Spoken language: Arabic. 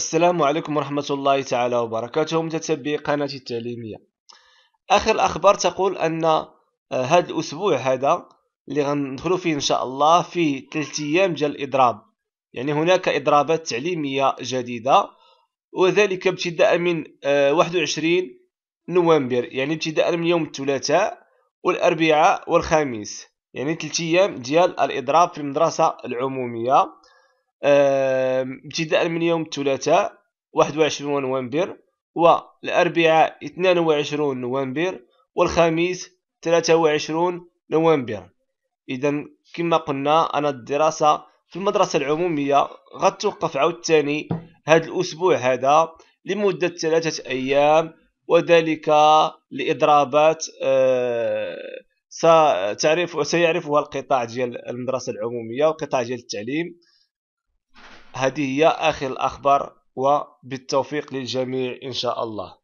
السلام عليكم ورحمة الله تعالى وبركاته. متتبعي قناتي التعليمية. آخر الأخبار تقول أن هذا آه، الأسبوع هذا اللي غندخلو فيه إن شاء الله فيه ثلاث أيام ديال الإضراب. يعني هناك إضرابات تعليمية جديدة وذلك ابتداء من 21 آه، نوفمبر يعني ابتداء من يوم الثلاثاء والأربعاء والخميس. يعني ثلاث أيام ديال الإضراب في المدرسة العمومية. ابتداء من يوم الثلاثاء 21 نوفمبر والأربعاء 22 نوفمبر والخميس 23 نوفمبر. إذا كما قلنا أنا الدراسة في المدرسة العمومية غتوقف عاوتاني هذا الأسبوع هذا لمدة ثلاثة أيام وذلك لإضرابات آه، ستعرف سيعرفها القطاع ديال المدرسة العمومية والقطاع ديال التعليم. هذه هي آخر الأخبار وبالتوفيق للجميع إن شاء الله.